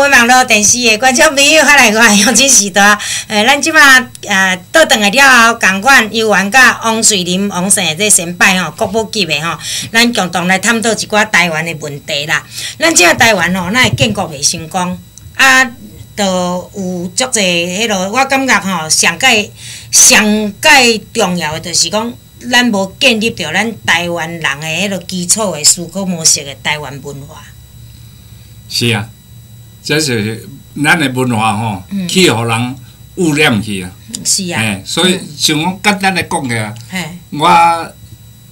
红文网络电视的观众朋友，哈来看杨金时代，诶，咱即马呃倒转来了后，共款游玩甲王水林王姓的这先拜吼，国宝级的吼，咱共同来探讨一寡台湾的问题啦。咱即个台湾吼，咱会建国袂成功，啊，就有足侪迄落，我感觉吼，上界上界重要的，就是讲。咱无建立着咱台湾人诶迄个基础诶思考模式诶台湾文化。是啊，这是咱的文化吼，去互人污染去啊。是啊。所以像我简单来讲起来，我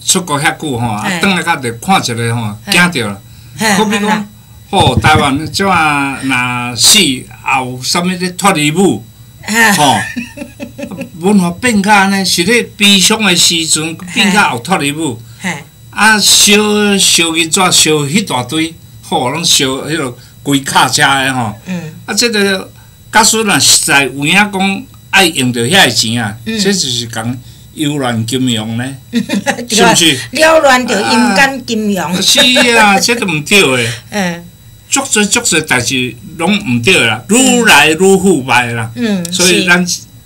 出国遐久吼，啊，转来甲着看一个吼，惊着了。好比讲，吼，台湾即啊，若死有啥物咧脱离母。吼，文化变较安尼，是咧悲伤的时阵变较有脱离母，啊烧烧去纸烧迄大堆，吼，拢烧迄落规卡车的吼，嗯啊，即个假使若实在有影讲爱用着遐个钱啊，这就是讲扰乱金融呢，是毋是？扰乱着阴间金融。是啊，这都毋对的。嗯。足侪足侪代志拢毋对啦，愈来愈腐败啦，嗯所以咱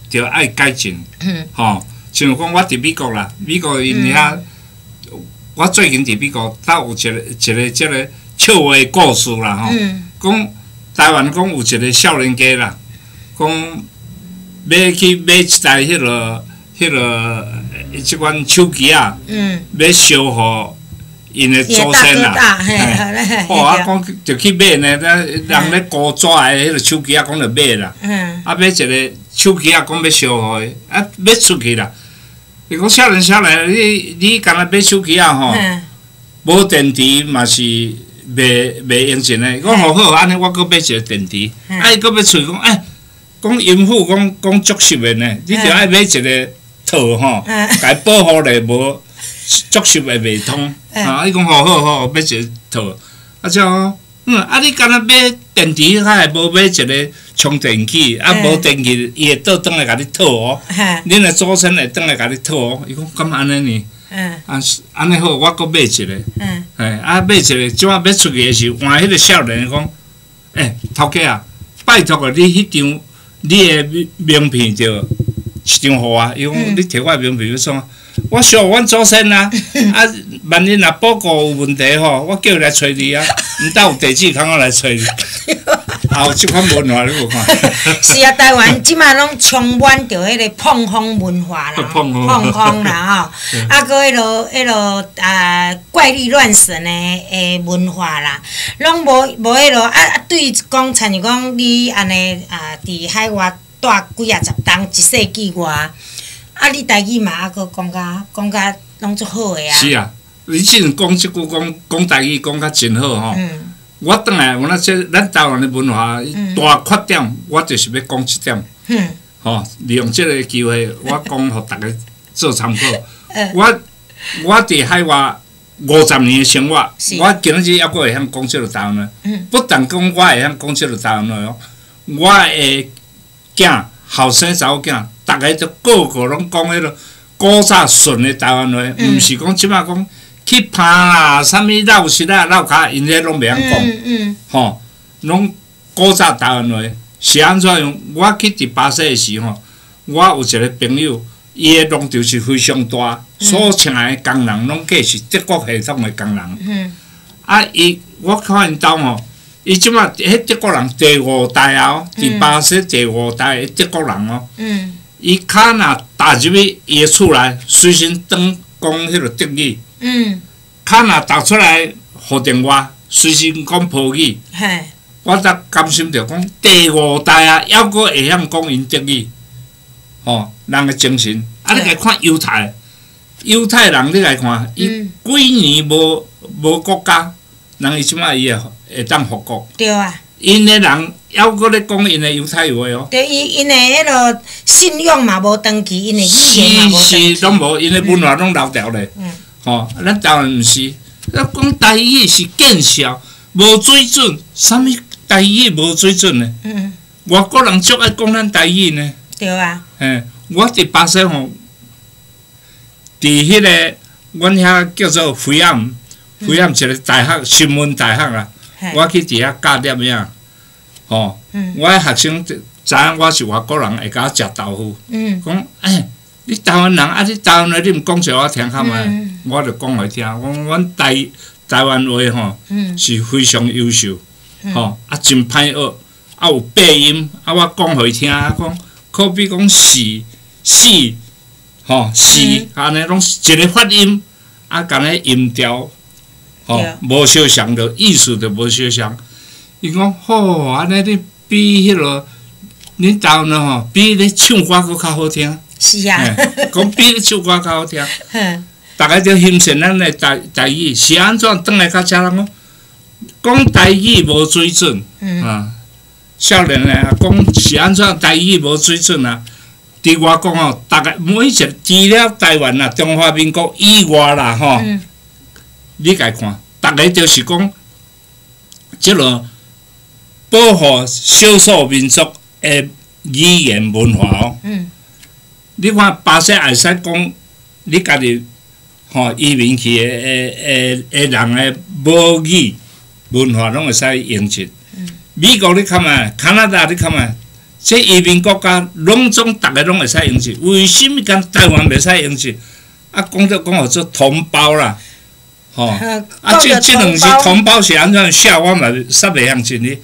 着爱改进。嗯吼，像讲我伫美国啦，美国因遐，我最近伫美国，倒有一个一个即个笑话故事啦，吼，讲台湾讲有一个少年家啦，讲要去买一台迄落迄落即款手机啊，要烧互。因的祖先啦，哦啊，讲就去买呢，咱人咧古早的迄个手机啊，讲着买啦，啊买一个手机啊，讲要烧互伊，啊买出去啦。伊讲少年少年，你你敢若买手机啊吼，无电池嘛是袂袂用钱诶。讲好好，安尼我搁买一个电池，啊伊搁要揣讲，哎，讲孕妇讲讲足实诶呢，你着爱买一个套吼，甲伊保护咧无。足实诶袂通，啊！伊讲好好好，买一个套，啊像，嗯，啊你敢若买电池，还会无买一个充电器，啊无电器，伊会倒转来甲你套哦。恁的祖先会倒来甲你套哦。伊讲敢安尼呢？啊，安尼好，我搁买一个。哎，啊买一个，即摆要出去的时候，换迄个少年讲，诶，头家啊，拜托啊，你迄张你的名片着一张互我，伊讲你摕我名片要创。我想阮祖先啊，啊，万一若报告有问题吼，我叫伊来找你啊，毋但有地址，通我来找你。有即款文化你有看？是啊，台湾即马拢充满着迄个碰风文化啦，碰风啦吼，啊，搁迄落迄落啊怪力乱神的诶文化啦，拢无无迄落啊啊，对讲，像如讲你安尼啊，伫海外住几啊十冬一世纪外。啊！你家己嘛，啊佫讲甲讲甲拢足好诶啊！是啊，你即阵讲即句讲讲家己讲甲真好吼。嗯。我倒来，我那说咱台湾的文化大缺点，我就是要讲即点。嗯。吼，利用即个机会，我讲互大家做参考。我我伫海外五十年诶生活，我今仔日还阁会晓讲即个台湾话。嗯。不但讲我会晓讲即个台湾话哦，我诶囝后生查某囝。逐个都个个拢讲迄个古早顺的台湾话，毋是讲即摆讲去拍啦，啥物闹事啊、闹卡，因迄拢袂晓讲，吼，拢古早台湾话。是安怎样？我去伫巴西的时吼，我有一个朋友，伊的农场是非常大，所请诶工人拢计是德国系统的工人，啊，伊我看因兜吼，伊即摆迄德国人第五代啊，伫巴西第五代诶德国人哦。伊骹若踏入去伊的厝内，随身当讲迄个德语。嗯。骹若读出来互电话，随身讲普语。嘿。我则甘心着讲第五代啊，还阁会晓讲因德语。吼，人诶精神。啊，你来看犹太，犹太人你来看，伊几年无无国家，人伊即摆伊会会当复国。对啊。因诶人。还阁咧讲因诶犹太话哦。对，因因诶迄落信仰嘛无长期，因诶语言嘛无长期。是是，拢无，因诶文化拢留掉咧。嗯。吼，咱台湾毋是，咱讲台语是见笑，无水准，啥物台语无水准呢？嗯。外国人足爱讲咱台语呢。对啊。嘿，我伫巴西吼，伫迄个，阮遐叫做菲暗，菲暗一个大学，新闻大学啊。我去伫遐教点样。吼，我诶学生知影我是外国人，会甲我食豆腐，讲哎，你台湾人啊，你台湾人你毋讲互我听较卖，我就讲互伊听，讲阮台台湾话吼是非常优秀，吼啊真歹学，啊有八音，啊我讲互伊听，啊讲可比讲是是，吼是安尼拢一个发音，啊干咧音调，吼无相像着意思着无相像。伊讲吼，安尼你比迄落，恁台湾人吼比咧唱歌搁较好听。是啊，讲比咧唱歌较好听。逐个着欣赏咱诶台台语，是安怎转来较遮人讲？讲台语无水准，啊，少年诶讲是安怎台语无水准啊？伫我讲哦，逐个每一除了台湾啦、中华民国以外啦，吼，你家看，逐个着是讲，即落。保护少数民族的语言文化哦。嗯。你看巴西会使讲，你家己吼移民去的诶诶诶人诶母语文化拢会使用进。嗯。美国你看嘛，加拿大你看嘛，这移民国家拢总逐个拢会使用进，为什么讲台湾袂使用进？啊，讲着讲做同胞啦，吼。啊，即即两是同胞是安怎写，我嘛煞袂晓进哩。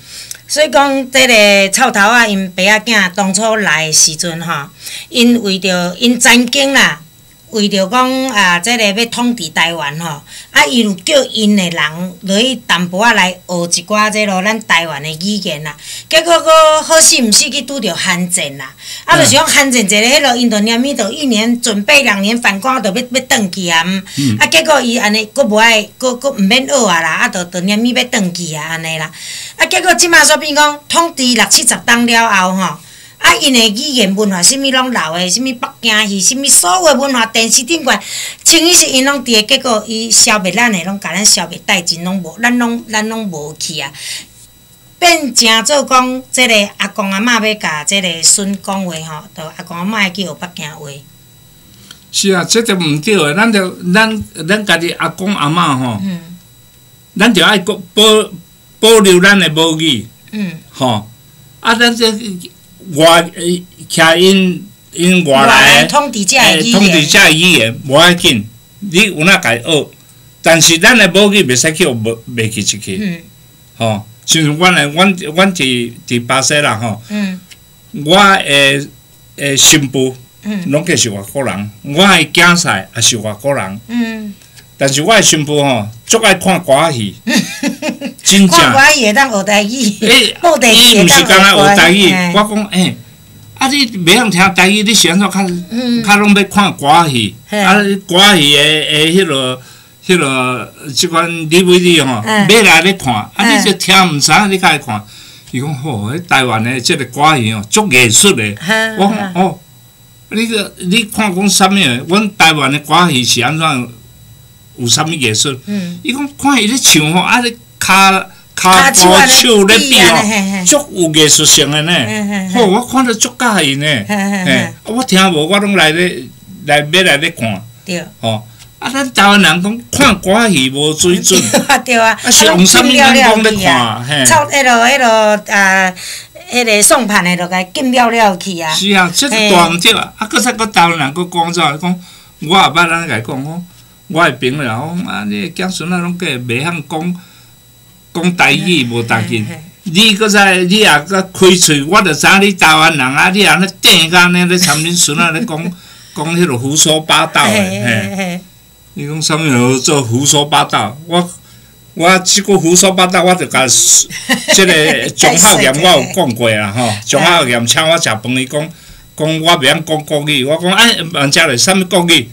所以讲，即个臭头仔因爸仔囝当初来的时阵吼，因为着因曾经啦。为着讲啊，即个要统治台湾吼，啊，伊有叫因的人落去淡薄仔来学一寡即落咱台湾的语言啦。结果佫好死毋死去拄着汉奸啦，啊，就是讲汉奸一个迄落，因着念伊着一年准备两年反攻，着要要转去啊。啊，结果伊安尼佫无爱，佫佫毋免学啊啦，啊，着着念伊要转去啊，安尼啦。啊，结果即马煞变讲统治六七十当了后吼。啊，因的语言文化，啥物拢老的，啥物北京戏，啥物所有文化，电视顶悬，像伊是因拢伫个，结果伊消灭咱的，拢甲咱消灭殆尽，拢无，咱拢咱拢无去啊。变成做讲，即个阿公阿嬷要甲即个孙讲话吼，着阿公阿嬷会去学北京话。是啊，这着毋对的，咱着咱咱家己阿公阿嬷吼，咱着爱保保留咱的母语，嗯，吼，啊，咱这。外徛因因外来诶，统治者诶语言无要紧，你有哪家学？但是咱诶母语袂使去学袂袂去出去，吼。像阮诶，阮阮伫伫巴西啦，吼。嗯我诶诶新妇，拢计是外国人，我诶囝婿也是外国人。嗯但是我诶新妇吼，足爱看歌戏，真正。看歌戏会当 学台语，学台语会当学台语。我讲诶，啊你袂晓听台语，你是安怎较较拢要看歌戏？啊，歌戏诶诶，迄落迄落即款 DVD 吼，买来咧看，啊你就听毋知影，你甲伊看。伊讲吼，迄台湾诶即个歌戏哦，足艺术诶。我讲哦，你个你看讲啥物？阮台湾诶歌戏是安怎？有啥物艺术？伊讲看伊咧唱吼，啊咧骹骹步手咧比吼，足有艺术性诶呢。吼，我看着足喜因呢。嘿，我听无，我拢来咧来要来咧看。对。吼，啊，咱台湾人讲看歌戏无水准。对啊。啊，是用啥物眼光咧看？嘿。抄迄落迄落啊，迄个送盘诶，落甲禁了了去啊。是啊，这是大毋对啊。啊，搁再搁台湾人搁讲怎讲？我也捌人甲伊讲讲。我诶朋友讲啊，你诶囝孙啊拢计袂晓讲讲台语无当紧。你搁再你也搁开喙，我着知影你台湾人啊！你安尼顶甲安尼咧，参恁孙仔咧讲 讲迄落胡说八道诶，嘿！你讲啥物做胡说八道？我我即个胡说八道，我着甲即个钟浩炎我有讲过啊吼。钟浩炎请我食饭，伊讲讲我袂晓讲国语，我讲哎，万食咧啥物国语？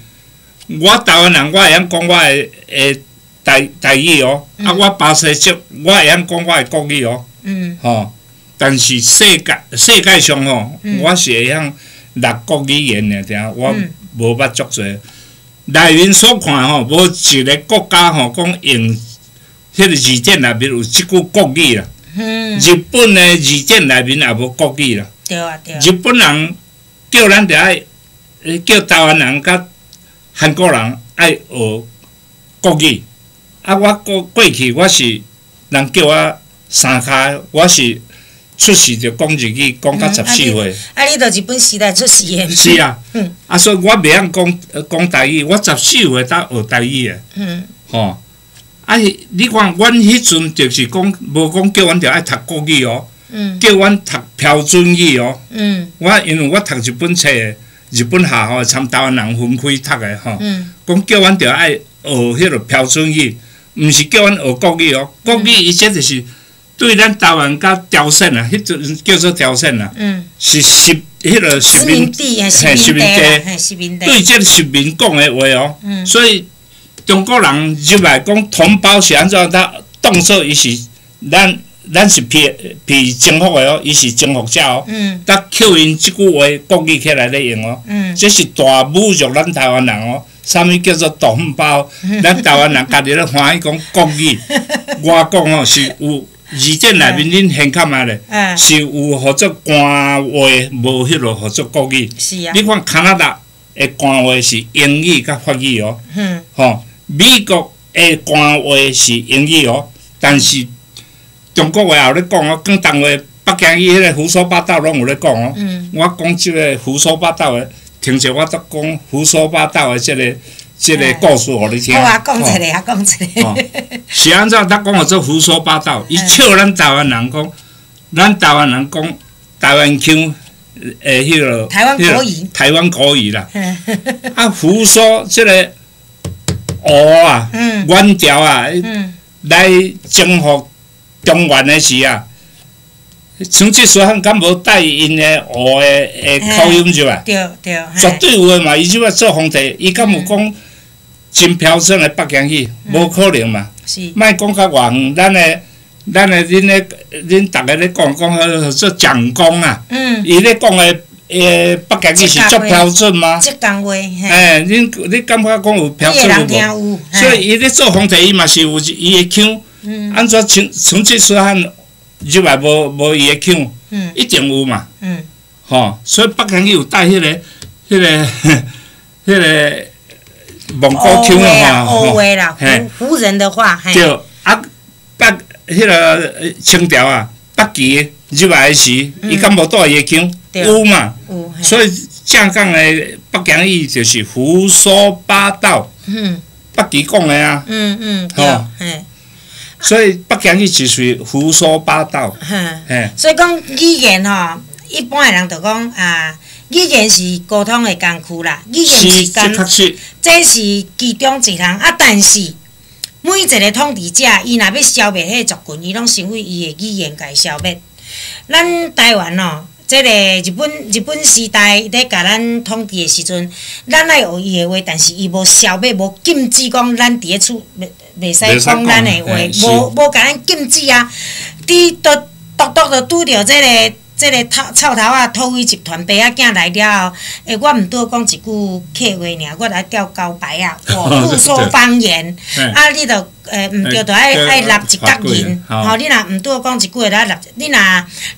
我台湾人，我会晓讲我诶诶台台语哦，啊，我巴西籍，我会晓讲我诶国语哦，嗯吼。但是世界世界上吼，我是会晓六国语言尔听，我无捌足侪。内面所看吼，无一个国家吼讲用迄个字典内面有即句国语啦。嗯日本诶字典内面也无国语啦。对啊对啊。日本人叫咱着爱叫台湾人甲。韩国人爱学国语，啊！我过过去我是人叫我三跤，我是出世就讲日语，讲到十四岁。啊，你著日本时代出世的。是啊。嗯。啊，所以我袂晓讲讲台语，我十四岁才学台语的。嗯。吼，啊，你看，阮迄阵就是讲，无讲叫阮着爱读国语哦。嗯。叫阮读标准语哦。嗯。我因为我读日本册，日本下吼参台湾人分开读的吼。嗯。讲叫阮着爱学迄个标准语，毋是叫阮学国语哦。国语伊即就是。对咱台湾甲朝鲜啊，迄阵叫做朝鲜啊，是殖迄个殖民地，嘿，殖民地，对这殖民讲的话哦，所以中国人入来讲同胞是安怎，他动作伊是咱咱是被被征服的哦，伊是征服者哦，他扣因即句话国语起来咧用哦，这是大侮辱咱台湾人哦，啥物叫做同胞？咱台湾人家己咧欢喜讲国语，我讲哦是有。字典内面恁现看下咧，是有合作官话，无迄落合作国语。是啊。你看加拿大的官话是英语甲法语哦。嗯。吼，美国的官话是英语哦，但是中国话也有咧讲哦，广东话、北京语迄个胡说八道拢有咧讲哦。嗯。我讲即个胡说八道的，听者我都讲胡说八道的即个。即个故事，互你听。好啊，讲一个啊，讲一个。是安怎？他讲我做胡说八道，伊笑咱台湾人讲，咱台湾人讲台湾腔，诶，迄个台湾国语，台湾国语啦。啊，胡说即个哦啊，元朝啊，来征服中原的时啊，成吉思汗敢无带因的湖的诶口音入来？对对。绝对有诶嘛！伊即摆做皇帝，伊敢有讲？真标准的北京语，无可能嘛！是莫讲较偌远，咱的、咱的、恁咧、恁逐个咧讲讲个做蒋公啊，伊咧讲的诶北京语是足标准吗？浙江话，嘿，恁恁感觉讲有标准无？所以伊咧做皇帝，伊嘛是有伊的腔，安怎从从即时汉入来无无伊个腔，一定有嘛？吼，所以北京伊有带迄个、迄个、迄个。蒙古腔啊，吼，胡胡人的话，对，啊，北迄个清朝啊，北齐入来时，伊敢无带伊个腔，有嘛？有，所以正港的北京语就是胡说八道。嗯，北齐讲的啊。嗯嗯，吼，所以北京语就属于胡说八道。嘿，所以讲语言吼，一般的人就讲啊。语言是沟通的工具啦，语言是工具，这是其中一项啊。但是每一个统治者，伊若要消灭迄个族群，伊拢成为伊的语言甲伊消灭。咱台湾哦，即个日本日本时代咧，甲咱统治的时阵，咱爱学伊的话，但是伊无消灭，无禁止讲咱伫咧厝袂袂使讲咱的话，无无甲咱禁止啊。伫都独独着拄着即个。即个臭臭头啊，土匪集团爸仔囝来了后，诶，我毋拄讲一句客话尔，我来吊高牌啊，我不说方言，啊，你着诶，毋对，着爱爱立一角银，吼，你若毋拄讲一句话，来立，你若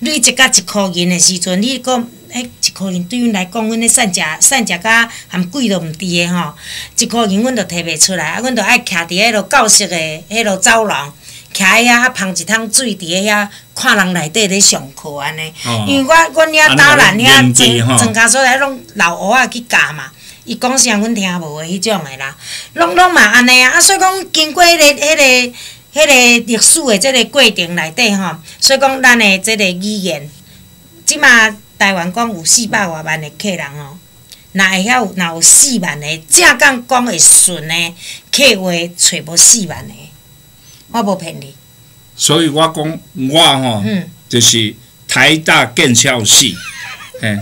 累一角一箍银的时阵，你讲，诶，一箍银对阮来讲，阮咧善食善食甲含贵都毋挃的吼，一箍银阮着摕袂出来，啊，阮着爱徛伫迄落教室的迄落走廊。徛遐啊，捧一桶水伫咧遐，看人内底咧上课安尼。因为我阮遐打烂遐装装卡所在拢老蚵仔去教嘛，伊讲啥阮听无诶，迄种诶啦，拢拢嘛安尼啊。啊，所以讲经过迄个、迄个、迄个历史诶即个过程内底吼，所以讲咱诶即个语言，即马台湾讲有四百外万诶客人哦，若会晓若有四万个正讲讲会顺的客话，揣无四万个。我无骗你，所以我讲我吼，就是台大建校系，嘿，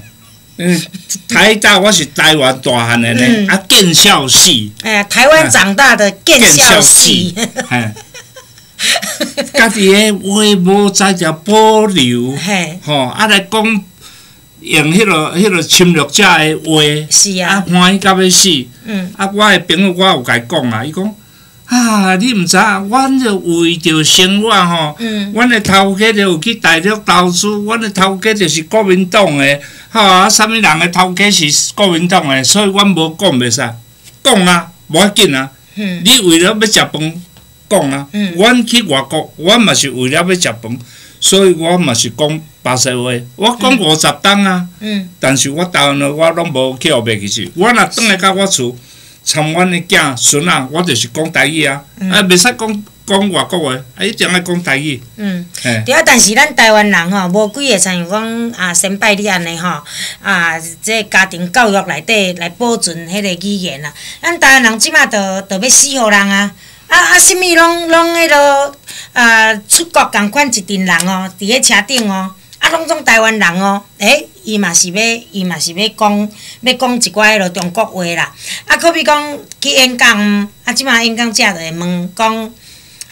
嗯，台大我是台湾大汉的呢，啊，建校系，哎，台湾长大的建校系，嘿，家己的话无在条保留，嘿，吼，啊来讲用迄个迄个侵略者的话，是啊，啊欢喜到要死，嗯，啊我的朋友我有甲伊讲啊，伊讲。啊！你毋知影，阮就为着生活吼，阮的头家就有去大陆投资，阮的头家就是国民党诶，吼啊！啥物人诶头家是国民党诶，所以阮无讲袂使，讲啊，无要紧啊。你为了要食饭，讲啊。阮去外国，阮嘛是为了要食饭，所以我嘛是讲巴西话，我讲五十档啊，但是我台湾话我拢无去学袂去去。我若转来到我厝，参阮的囝孙啊，我就是讲台语啊，啊，袂使讲讲外国话，啊，一定爱讲台语。嗯，对啊，但是咱台湾人吼，无几个像讲啊，先拜你安尼吼，啊，这家庭教育内底来保存迄个语言啊。咱台湾人即马着着要死互人啊。啊啊！啥物拢拢迄落啊，出国共款一群人哦，伫咧车顶哦，啊，拢总台湾人哦。诶，伊嘛是要，伊嘛是要讲，要讲一寡迄落中国话啦。啊，可比讲去演讲，啊，即马演讲者就会问讲，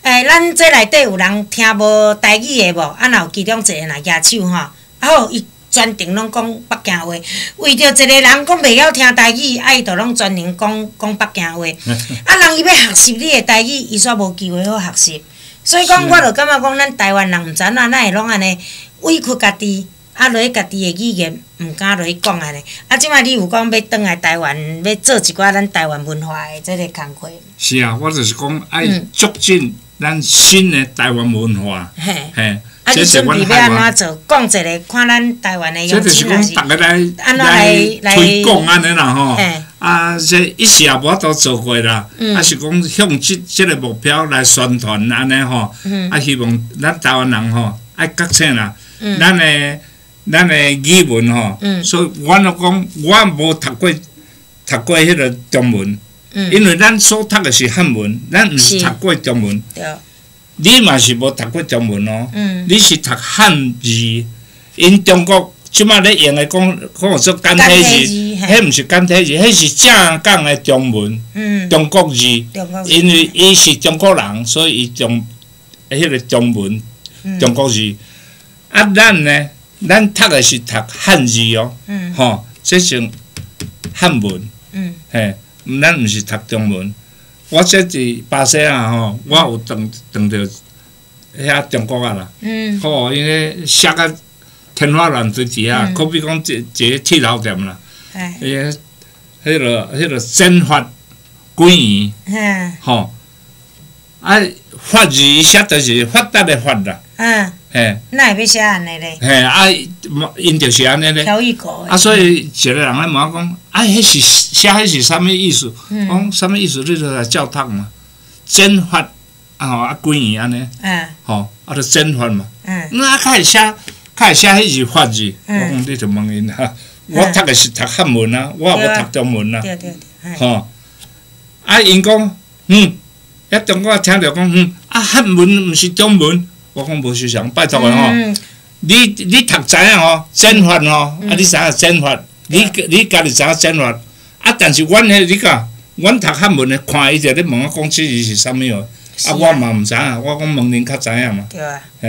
诶，咱这内底有人听无台语的无？啊，若有其中一个若举手吼，啊好，伊。专程拢讲北京话，为着一个人讲袂晓听台语，啊伊着拢专程讲讲北京话。啊，人伊要学习你的台语，伊煞无机会好学习。所以讲，我着感觉讲，咱台湾人毋知影哪会拢安尼委屈家己，啊，落去家己的语言毋敢落去讲安尼。啊，即摆你有讲要倒来台湾，要做一寡咱台湾文化的即个工课。是啊，我就是讲爱促进咱新的台湾文化。嘿。啊！你准备要安怎做？讲一个，看咱台湾的样子是安怎来来推广安尼啦吼。啊，这一时也无法度做过啦。啊，是讲向即即个目标来宣传安尼吼。嗯啊，希望咱台湾人吼爱觉醒啦。咱的咱的语文吼，所以我著讲，我无读过读过迄个中文，因为咱所读的是汉文，咱毋是读过中文。你嘛是无读过中文哦，你是读汉字，因中国即马咧用的讲，讲做简体字，迄毋是简体字，迄是正港的中文，中国字，因为伊是中国人，所以伊中迄个中文，中国字。啊，咱呢，咱读的是读汉字哦，吼，这是汉文，嘿，咱毋是读中文。我这伫巴西啊吼，我有当当着遐中国啊啦，吼，因为写个天花乱坠伫啊，可比讲一一个铁头店啦，迄个迄个迄个真法几元，吼，啊法字写著是发达的发啦。嘿，那会要写安尼咧？嘿，啊，因就是安尼咧。条语过。啊，所以一个人咧问我讲，啊，迄是写迄是啥物意思？讲啥物意思？你著来教堂嘛，真法啊吼，啊几年安尼。嗯。吼，啊，著真法嘛。嗯。那开始写，开始写迄是法字。我讲你著问因哈，我读的是读汉文啊，我也无读中文啊。对对对。吼，啊，因讲，嗯，一中国听着讲，嗯，啊，汉文毋是中文。我讲无想想，拜托个吼，你你读知影吼，真法吼，啊，你知影真法，你你家己知影真法，啊，但是阮迄你讲，阮读汉文的，看伊就咧问我讲即字是啥物哦，啊，我嘛毋知影，我讲问恁较知影嘛，嘿，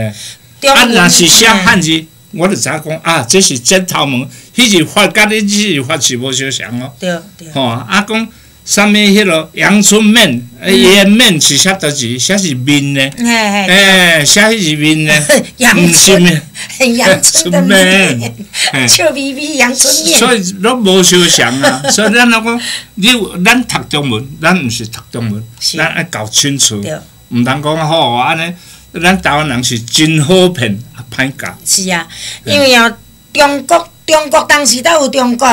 啊，若是写汉字，我就知影讲啊，这是真头文，迄是发，甲你即是法是无相像哦，吼，啊讲。啥物迄落阳春面，伊个面是写倒字，写是面呢？哎，写迄是面呢？阳春面，阳春面，笑眯眯阳春面。所以拢无相像啊！所以咱来讲，你咱读中文，咱毋是读中文，咱爱搞清楚，毋通讲吼安尼，咱台湾人是真好骗，啊歹教。是啊，因为哦，中国。中国当时都有中国，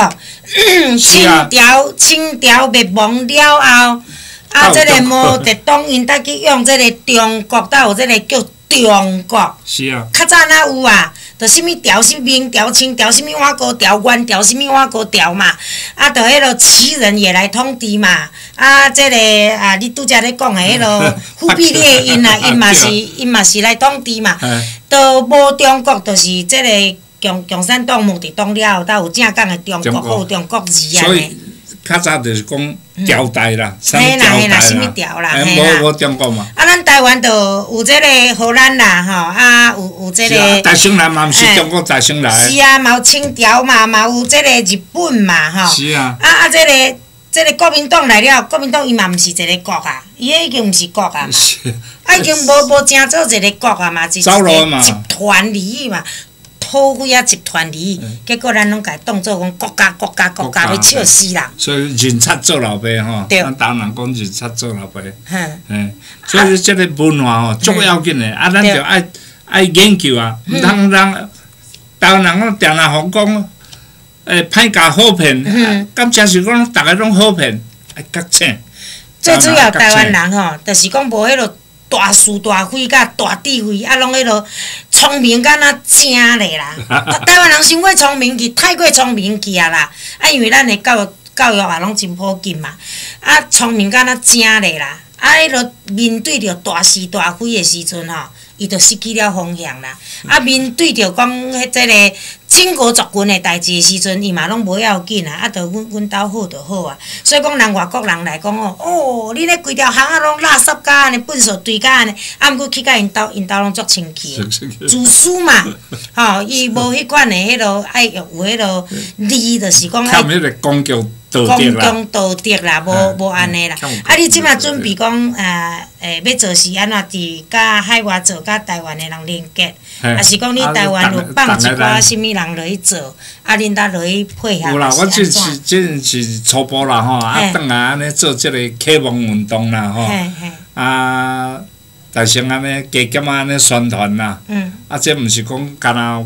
清朝清朝灭亡了后，啊，即个毛泽东因才去用即个中国，才有即个叫中国。是啊。较早哪有啊？着啥物朝、啥物明朝、清朝、啥物瓦国朝、元朝、啥物瓦国朝嘛？啊，着迄落旗人也来统治嘛？啊，即个啊，你拄则咧讲的迄落 忽必烈因啊，因嘛是 因嘛是来统治嘛？都无中国，着是即个。共共产党毛泽东了后，才有正港的中国，有中国字啊。所以较早就是讲朝代啦，啥物朝啦，无无中国嘛。啊，咱台湾就有即个荷兰啦，吼，啊有有即个。大生来嘛，毋是中国台生来。是啊，嘛有清朝嘛，嘛有即个日本嘛，吼。是啊。啊啊，即个即个国民党来了，国民党伊嘛毋是一个国啊，伊迄已经毋是国啊嘛。是。啊，已经无无正做一个国啊嘛，是一个集团利益嘛。好几啊集团里，结果咱拢家当做讲国家国家国家要笑死人。所以人才做老爸吼，咱当人讲人才做老爸。嗯，所以即个文化吼足要紧的，啊，咱着爱爱研究啊，毋通人台湾人讲定来互讲，诶，歹教好骗，敢真是讲逐个拢好骗，爱觉醒。最主要台湾人吼，就是讲无迄落大是大非甲大智慧，啊，拢迄落聪明敢若正嘞啦。台湾人伤过聪明去，太过聪明去啊啦！啊，因为咱的教育教育也拢真普及嘛，啊，聪明敢若正嘞啦。啊，迄落面对着大是大非的时阵吼。伊就失去了方向啦。啊，面对着讲迄即个靖国族群的代志时阵，伊嘛拢无要紧啊。啊，着阮阮兜好就好啊。所以讲，人外国人来讲哦，哦，恁咧规条巷仔拢垃圾甲安尼，粪扫堆甲安尼，啊，毋过去甲因兜，因兜拢足清气的，自私嘛。吼，伊无迄款的迄落爱有迄落利，就是讲爱。迄个公共道德啦，无无安尼啦。啊，你即马准备讲呃。诶，要做是安怎？伫甲海外做，甲台湾的人连接，啊是讲你台湾有放一寡什物人落去做，啊，恁搭落去配合。有啦，我即是即是初步啦吼，啊，转来安尼做即个启蒙运动啦吼，啊，但是安尼加减安尼宣传啦，啊，这毋是讲干那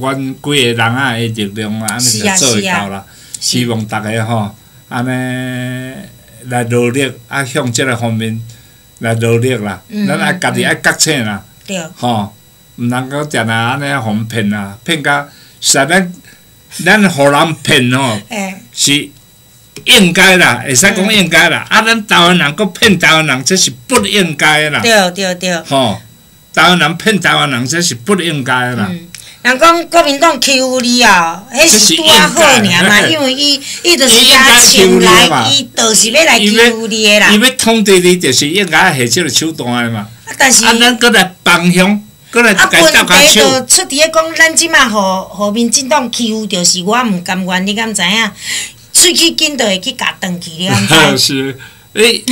阮几个人啊的力量啊，安尼就做会到啦。希望逐个吼，安尼来努力啊，向即个方面。来努力啦，咱爱家己爱觉醒啦，吼，毋通阁定定安尼互骗啦，骗甲实咱咱互人骗吼，是应该啦，会使讲应该啦，啊，咱台湾人阁骗台湾人，这是不应该啦，对对对，吼，台湾人骗台湾人，这是不应该啦。人讲国民党欺负你哦，迄是拄啊好尔嘛，因为伊伊就是甲请来，伊就是要来欺负你诶啦。伊要统治你，就是应该下即个手段诶嘛。啊，但是啊，咱搁来帮凶，搁来甲伊斗下手。啊，问题就出伫咧讲，咱即马互互民进党欺负，就是我毋甘愿，你敢知影？喙齿紧就会去夹断去，你敢知？是，诶，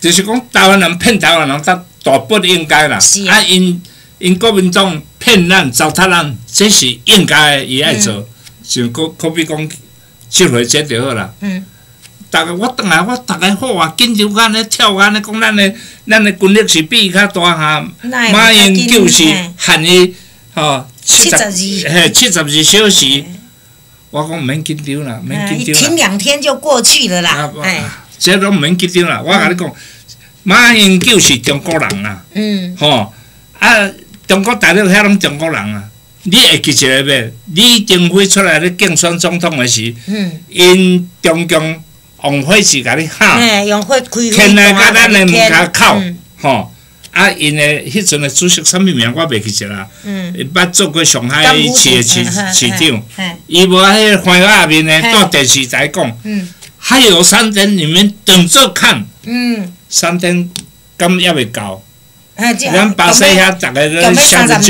就是讲台湾人骗台湾人，大大不应该啦。是啊，因。因国民党骗咱、糟蹋咱，这是应该伊爱做，像可可比讲，即回这就好啦。嗯。逐个我倒来，我逐个好啊，紧张安尼跳安尼讲，咱的咱的军力是比伊较大哈。马英九是限伊吼七十二，嘿七十二小时。我讲毋免紧张啦，免紧张啦。停两天就过去了啦。哎。这拢毋免紧张啦，我甲你讲，马英九是中国人啦。嗯。吼啊。中国大陆遐拢中国人啊！你会记一个袂？李登辉出来咧竞选总统的时，因中共用火是甲你喊，天来甲咱的门口靠，吼！啊，因的迄阵的主席啥物名我袂记着啦。伊捌做过上海市的市市长，伊无迄个花下面呢，到电视台讲，还有三天你们等着看，嗯三天敢也袂到。咱巴西遐逐个咧写文章，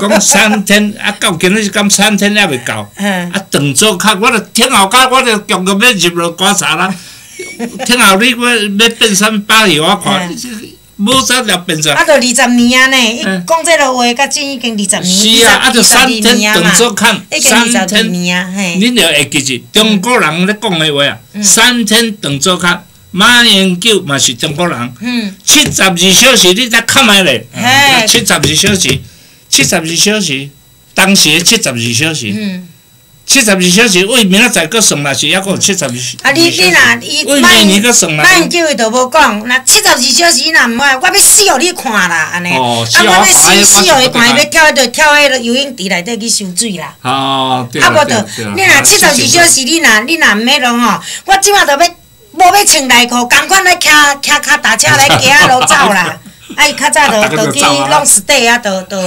讲三天啊，到今日是讲三天还未到，啊，长做较，我着听后甲我着强个要入落观察啦。听后你我要变啥物百亿我看，无啥了变啥。啊，着二十年啊呢，伊讲即个话，甲真已经二十年，是啊，啊，着三天长做看，三天，恁着会记住中国人咧讲的话啊，三天长做看。马英九嘛是中国人，七十二小时你才看卖咧，七十二小时，七十二小时，当时七十二小时，七十二小时为明仔载搁算啦，是抑搁七十二小时。啊，你你若伊马英九伊都无讲，若七十二小时若毋爱，我要死互你看啦，安尼。哦，啊，我要死死互伊看，要跳迄个跳迄个游泳池内底去收水啦。哦，对啊无着，你若七十二小时，你若你若毋要弄吼，我即马都要。无要穿内裤，共款来骑骑脚踏车来行啊，路走啦。啊，伊较早着着 去弄 stay 啊，着着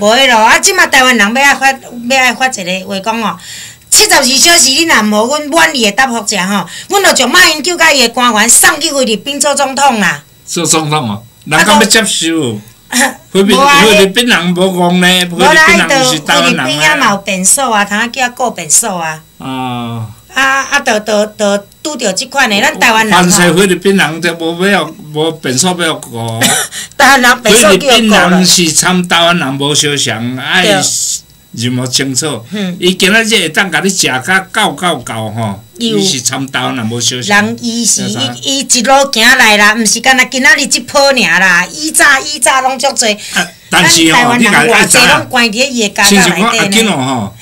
无迄咯。啊，即马台湾人要爱发要爱发一个话讲哦，七十二小时你若无阮满意的答复者吼，阮着从马英九甲伊的官员送去菲律宾做总统啦。做总统哦，人敢要接受？菲律菲律宾人无讲呢，菲律宾人是台湾人啊。菲律宾也嘛有变数啊，通叫过变数啊。哦。啊啊！着着着拄着即款的，咱台湾人吼。凡是菲律宾人，就无要无变数要过。台湾人变数叫过菲律宾人是参台湾人无相像，爱认无清楚。伊今仔日会当甲你食甲够够够吼，伊是参台湾人无相像。人伊是伊伊一路行来啦，毋是干那今仔日即波尔啦，以早以早拢足侪。但是吼，你家爱知啊，亲像讲阿金哦吼，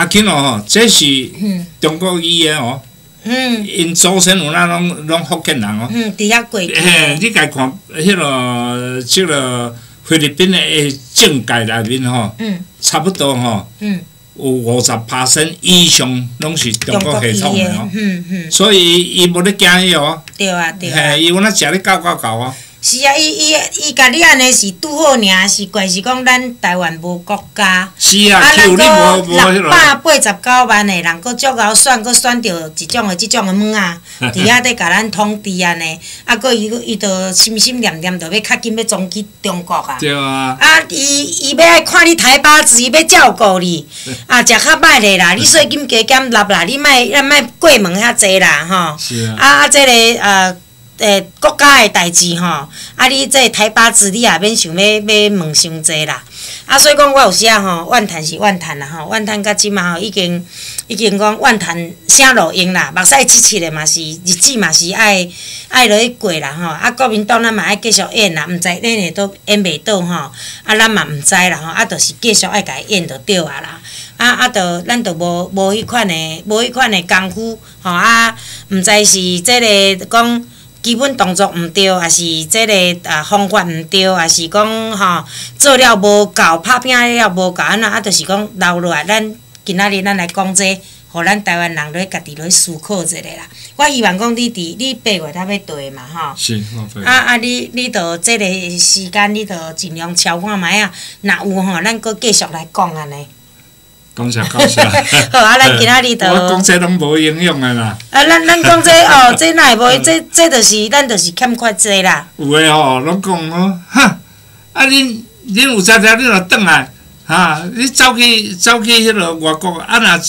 阿金哦吼，这是中国语的哦。嗯，因祖先有那拢拢福建人哦。嗯，伫遐过。嘿，你家看迄落即落菲律宾的政界内面吼，嗯，差不多吼，嗯，有五十趴身以上拢是中国血统的哦。嗯嗯。所以伊无咧惊伊哦。对啊对啊。嘿，伊有那食咧搞搞搞啊。是啊，伊伊伊甲你安尼是拄好尔，是怪是讲咱台湾无国家。是啊，啊，咱个六百八十九万的人，搁足够选，搁选着一种的即种的物啊，伫遐伫甲咱统治安尼，啊，搁伊伊着心心念念着要较紧要冲去中国啊。对啊。啊，伊伊要爱看你台巴子，伊要照顾你，啊，食较歹的啦，你税金加减纳啦，你莫咱莫过问遐济啦，吼。是啊。啊啊，即个呃。诶，国家诶代志吼，啊，你这台八字你也免想要要问伤济啦。啊，所以讲我有时啊吼，怨叹是怨叹啦吼，怨叹甲即嘛吼已经已经讲怨叹啥路用啦，目屎七七诶嘛是日子嘛是爱爱落去过啦吼。啊，国民党咱嘛爱继续演啦，毋知恁会都演袂倒吼。啊，咱嘛毋知啦吼，啊，著是继续爱甲伊演着对啊啦。啊啊，著咱著无无迄款诶，无迄款诶功夫吼啊，毋知是即个讲。基本动作毋对，还是即个啊方法毋对，还是讲吼做了无够，拍拼了无够，安那啊，就是讲留落来。咱今仔日咱来讲这，互咱台湾人咧家己咧思考一下啦。我希望讲你伫你八月才要对嘛吼。是，啊啊，你你着即个时间，你着尽量超看觅啊。若有吼，咱阁继续来讲安尼。讲啥讲啥，好啊！咱今仔日就 我讲这拢无营养的啦。啊，咱咱讲这哦，这哪会无？这这就是咱就是欠缺这啦。有诶吼，拢讲哦，哈！啊，恁恁有才调，恁就转来，哈！你走去走去迄落外国，啊，若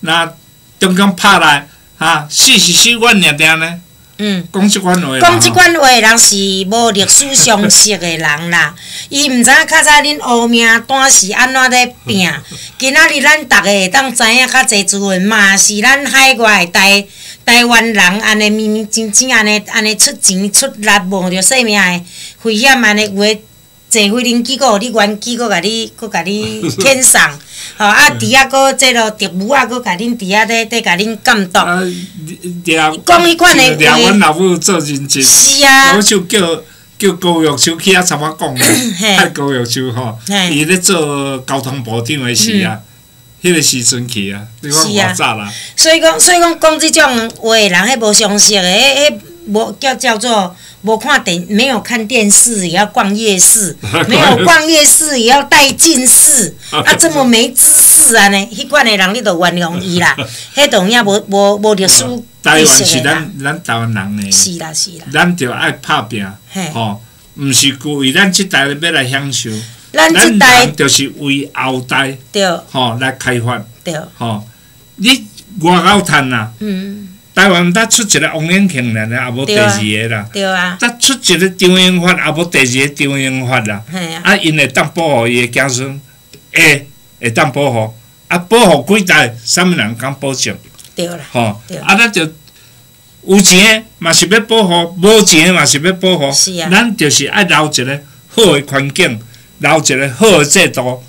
若中共拍来，哈，死是死，阮定定呢。嗯，讲即款话，讲即款话的人是无历史常识的人啦。伊毋知影较早恁乌名单是安怎咧拼。今仔日咱逐个会当知影较侪资源，嘛是咱海外台台湾人安尼明明真正安尼安尼出钱出力冒着性命的危险安尼有诶。坐飞轮机构，你原机构甲你，搁甲你 添送，吼啊！伫遐搁即落特务啊，搁甲恁伫遐咧，咧甲恁监督。讲迄款诶话。阮老母做认真。是啊。我就叫叫高玉秋去遐参我讲咧，太高玉秋吼，伊咧做交通部长诶时啊，迄个时阵去啊，你看偌早啦。所以讲，所以讲讲即种话人，迄无常识诶，迄迄无叫叫做。我看电没有看电视也要逛夜市，没有逛夜市也要带近视，啊，这么没知识啊呢？迄款的人你都原谅伊啦，迄种也无无无历史台湾是咱咱台湾人呢，是啦是啦，咱就爱拍拼，吼，毋是故意咱即代要来享受，咱即代就是为后代，对，吼来开发，对，吼，你外口趁啊，嗯。台湾搭出一个王永庆啦，也无第二个啦。对啊。搭出一个张英发，也无第二个张英发啦。啊。啊，因会当保护伊的子孙，会会当保护，啊，保护几代，啥物人敢保证？对啦。吼。啊，咱就有钱嘛是要保护，无钱嘛是要保护。是啊。咱就是爱留一个好的环境，留一个好的制度。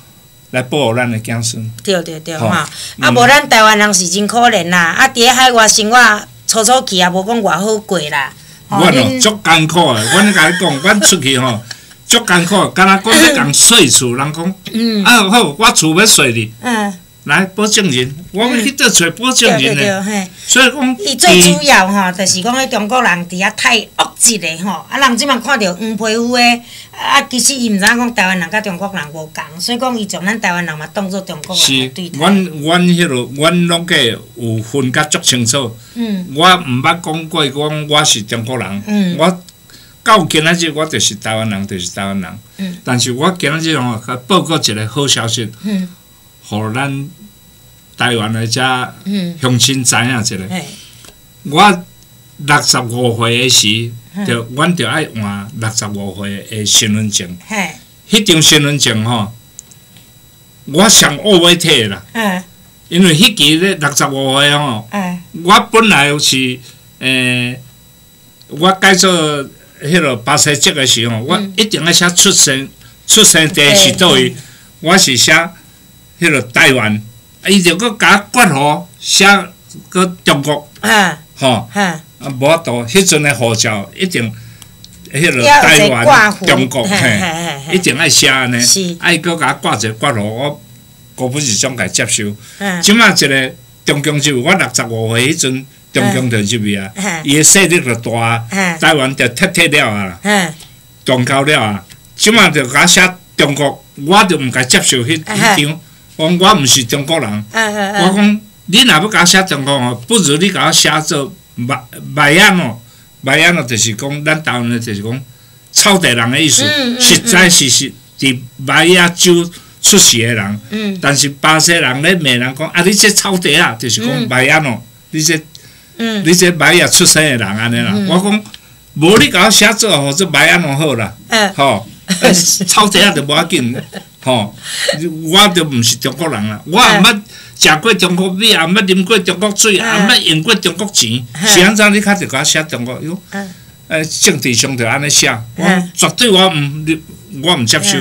来保护咱的子孙。对对对，吼！啊，无咱台湾人是真可怜啦，啊，伫海外生活，初初去也无讲偌好过啦。阮哦，足艰苦的，阮甲你讲，阮出去吼，足艰苦，敢若讲要共 洗厝，人讲，嗯啊好，我厝要洗哩。嗯。来保证人，我们去倒找保证人嘞。所以讲，伊最主要吼，就是讲迄中国人伫遐太恶质嘞吼。啊，人即满看到黄皮肤诶，啊，其实伊毋知影讲台湾人甲中国人无共，所以讲伊将咱台湾人嘛当做中国人来对待。是，阮阮迄落，阮拢计有分甲足清楚。嗯。我毋捌讲过讲我是中国人。嗯。我到今仔日我就是台湾人，就是台湾人。嗯。但是我今仔日吼，报告一个好消息。嗯。互咱台湾的遮乡亲知影一个，我六十五岁时，着阮着爱换六十五岁的身份证。迄张身份证吼，我上乌尾摕啦。嗯因为迄期咧六十五岁吼，我本来是诶，我改做迄落巴西籍的时候，我一定要写出生出生地是倒位，我是写迄个台湾，啊，伊就搁甲我刮号写搁中国，吼，啊，无法度，迄阵的护照一定迄个台湾、中国，嘿，一定爱写安尼，爱搁甲挂一个挂号，我国不是总该接受。即马一个中共就我六十五岁迄阵，中共就入去啊，伊的势力就大，台湾就脱脱了啊，断交了啊。即马就甲写中国，我就毋该接受迄迄张，我我毋是中国人，我讲你若要甲写中国哦，不如你甲我写做麦麦安哦，麦安哦，就是讲咱台湾的，就是讲草地人的意思，实在是是伫麦亚州出世的人，但是巴西人咧骂人讲啊，你这草地啊，就是讲麦安哦，你这你这麦亚出生的人安尼啦，我讲无你甲我写做吼，做麦安哦好啦，吼。草地啊，就无要紧，吼！我就毋是中国人啦，我也捌食过中国米，也毋捌啉过中国水，也毋捌用过中国钱。是安怎？你较着甲我写中国哟？诶，政治上着安尼写，我绝对我毋，我毋接受。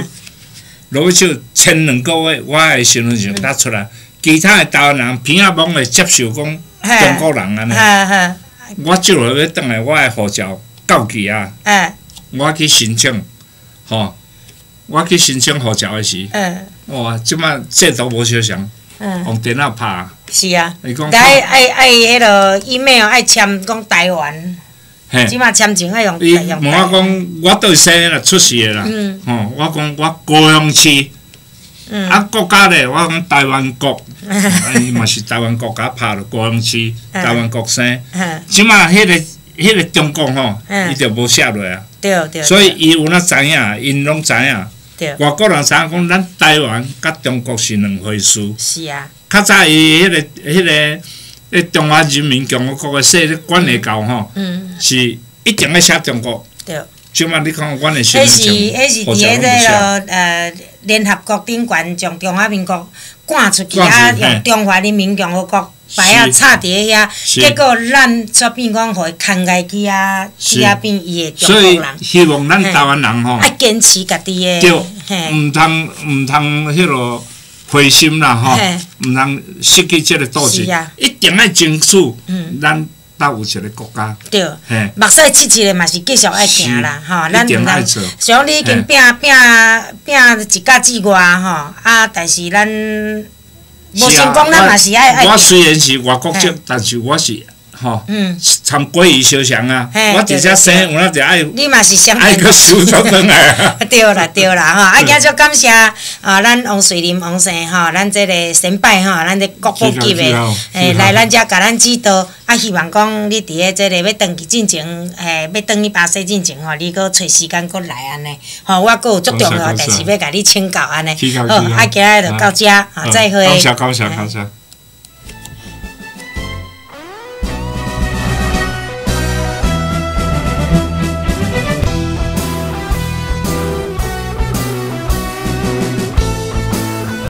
落尾就前两个月，我诶身份证拿出来，其他诶台湾人偏啊罔会接受讲中国人安尼。我就落要倒来，我诶护照到期啊，我去申请。吼，我去申请护照诶时，哇，即摆制度无相像，嗯。用电脑拍。是啊，伊讲爱爱爱迄落 email 爱签讲台湾，即摆签证爱用用。伊问我讲，我倒生啦，出世诶啦，吼，我讲我高雄市，嗯。啊国家咧，我讲台湾国，伊嘛是台湾国家拍咯，高雄市台湾国生，即摆迄个迄个中共吼，伊就无写落啊。所以伊有哪知影，因拢知影。外国人知影讲，咱台湾甲中国是两回事。是啊。较早伊迄个、迄个、迄中华人民共和国诶势力管会到吼，是一定要写中国。对。即嘛你看，阮诶新闻迄是、迄是伫迄个呃联合国顶悬，将中华民国赶出去啊，用中华人民共和国。牌啊插伫遐，结果咱却变讲互伊牵家去啊，去啊变伊诶中国人。所以希望咱台湾人吼，爱坚持家己诶，对，毋通毋通迄落灰心啦吼，毋通失去即个斗志，一定要争取咱倒有一个国家。对，目屎七七诶嘛是继续爱行啦，吼，咱毋通像你已经拼拼拼一家之外吼，啊，但是咱。无成功，咱嘛是爱爱。我虽然是外国籍，但是我是吼，嗯参国语小强啊。我直接生，我那就爱。你嘛是相爱个收作转来。对啦，对啦，吼！啊，今就感谢啊，咱王水林王生吼，咱这个先拜吼，咱这国宝级的，诶，来咱遮甲咱指导。啊，希望讲你伫个即个要登记进前，诶，要登去巴西进前吼，你搁找时间搁来安尼。吼，我搁有足重要代志要甲你请教安尼。好，啊，今日就到遮，啊，再会。感谢，感谢，感谢。